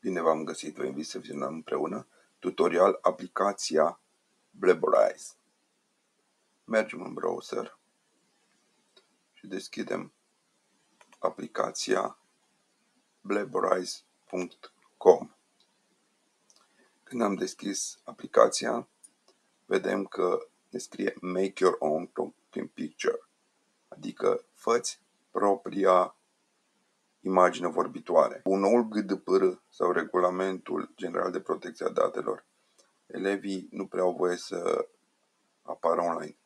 Bine v-am găsit, vă invit să vizionăm împreună tutorial aplicația Blaberize. Mergem în browser și deschidem aplicația blaberize.com. Când am deschis aplicația, vedem că ne scrie Make Your Own Talking Picture, adică făți propria imagine vorbitoare. Cu noul GDPR sau Regulamentul General de Protecție a Datelor, elevii nu prea au voie să apară online.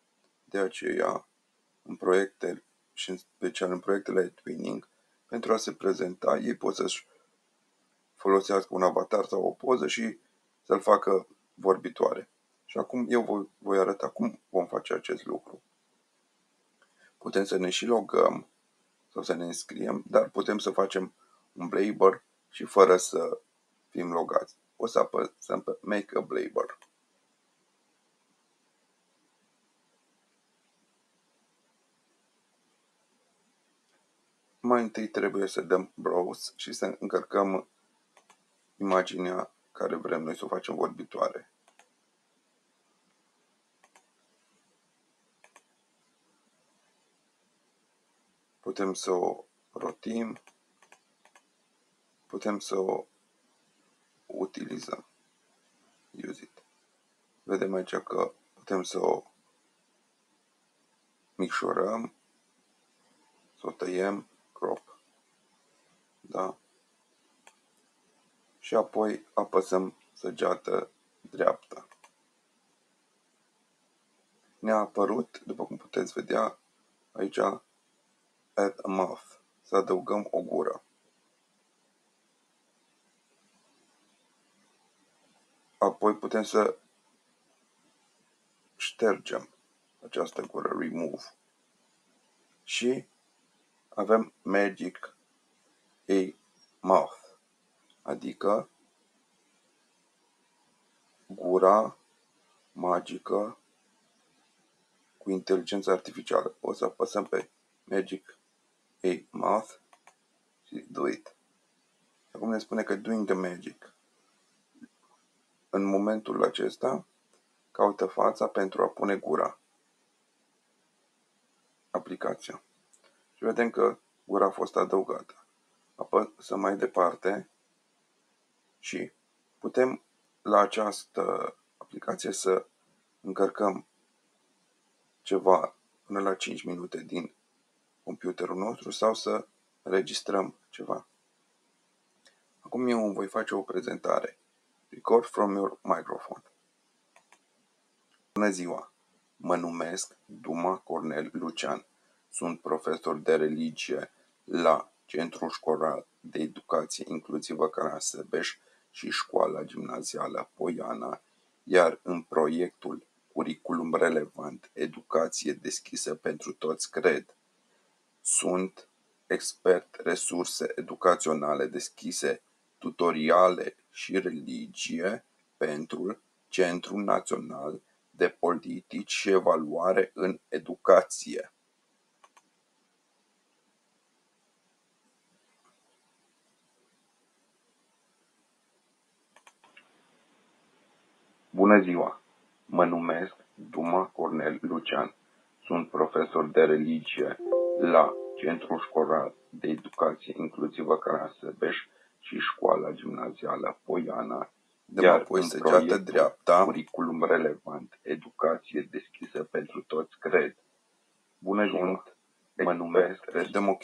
De aceea, în proiecte și în special în proiectele twinning, pentru a se prezenta, ei pot să-și folosească un avatar sau o poză și să-l facă vorbitoare. Și acum eu voi, voi arăta cum vom face acest lucru. Putem să ne și logăm sau să ne înscriem, dar putem să facem un Blabber și fără să fim logați. O să apăsăm pe Make a Blabber. Mai întâi trebuie să dăm Browse și să încărcăm imaginea care vrem noi să o facem vorbitoare. Putem să o rotim, putem să o utilizăm. Use it. Vedem aici că putem să o micșorăm, să o tăiem, crop. Da? Și apoi apăsăm săgeată dreaptă. Ne-a apărut, după cum puteți vedea, aici add a mouth, să adăugăm o gură. Apoi putem să ștergem această gură, remove. Și avem magic a mouth, adică gura magică cu inteligență artificială. O să apăsăm pe magic a math și do it. Acum ne spune că doing the magic. În momentul acesta, caută fața pentru a pune gura. Aplicația. Și vedem că gura a fost adăugată. Apăsăm mai departe și putem la această aplicație să încărcăm ceva până la 5 minute din computerul nostru sau să registrăm ceva. Acum eu îmi voi face o prezentare. Record from your microphone. Bună ziua! Mă numesc Duma Cornel Lucian. Sunt profesor de religie la Centrul Școlar de Educație Inclusivă Carasebeș și Școala Gimnazială Poiana, iar în proiectul Curriculum Relevant Educație Deschisă pentru Toți Cred sunt expert resurse educaționale deschise, tutoriale și religie pentru Centrul Național de Politici și Evaluare în Educație. Bună ziua! Mă numesc Duma Cornel Lucian. Sunt profesor de religie la Centrul Școlar de Educație Inclusivă Carasebeș și Școala Gimnazială Poiana, de iar în săgeată dreapta, curriculum relevant, educație deschisă pentru toți, cred. Bună ziua, mă numesc, dăm ok.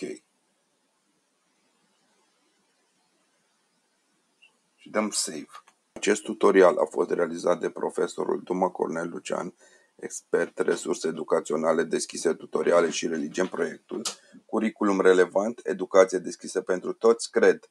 Și dăm save. Acest tutorial a fost realizat de profesorul Duma Cornel Lucian, expert resurse educaționale deschise tutoriale și religie în proiectul Curriculum relevant, educație deschisă pentru toți, cred.